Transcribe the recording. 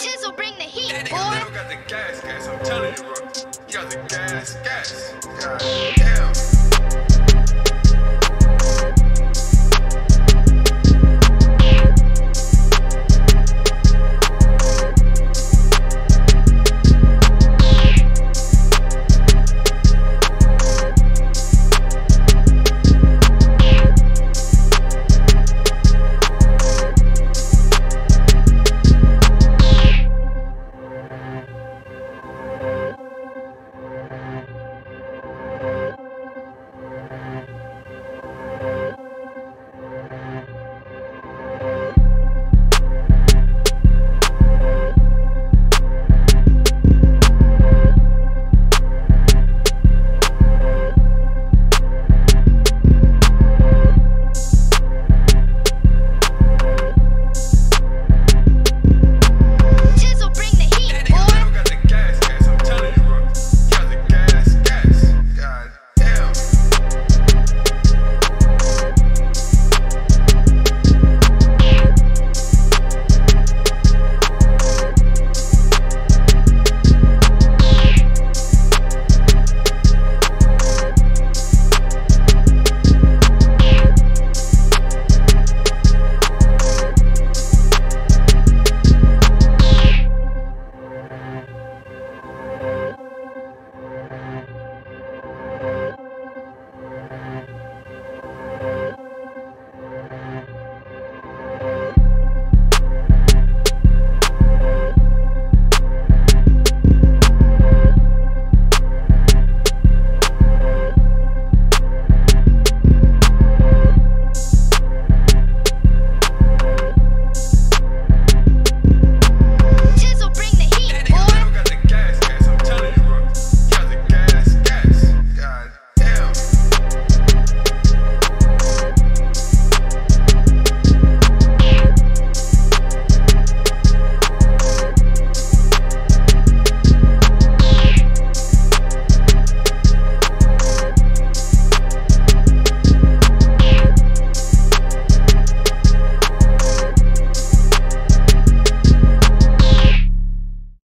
Chisel bring the heat, that nigga boy. got the gas, gas. I'm telling you, bro. You got the gas, gas. God damn.